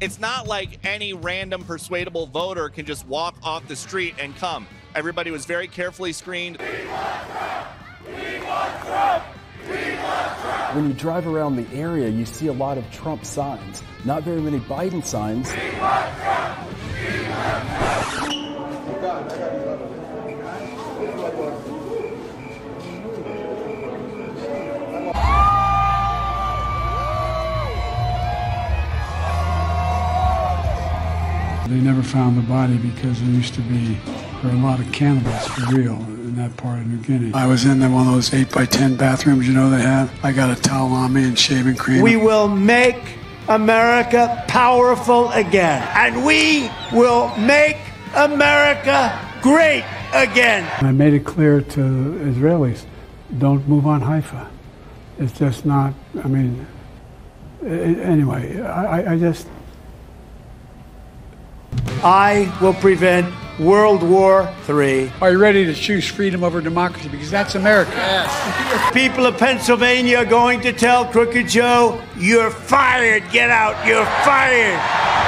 It's not like any random persuadable voter can just walk off the street and come. Everybody was very carefully screened. When you drive around the area, you see a lot of Trump signs, not very many Biden signs. They never found the body because there used to be there were a lot of cannibals for real in that part of New Guinea. I was in one of those 8 by 10 bathrooms, you know they have. I got a towel on me and shaving cream. We will make America powerful again. And we will make America great again. I made it clear to Israelis don't move on Haifa. It's just not, I mean, anyway, I, I just. I will prevent World War III. Are you ready to choose freedom over democracy? Because that's America. Yes. People of Pennsylvania are going to tell Crooked Joe, you're fired. Get out. You're fired.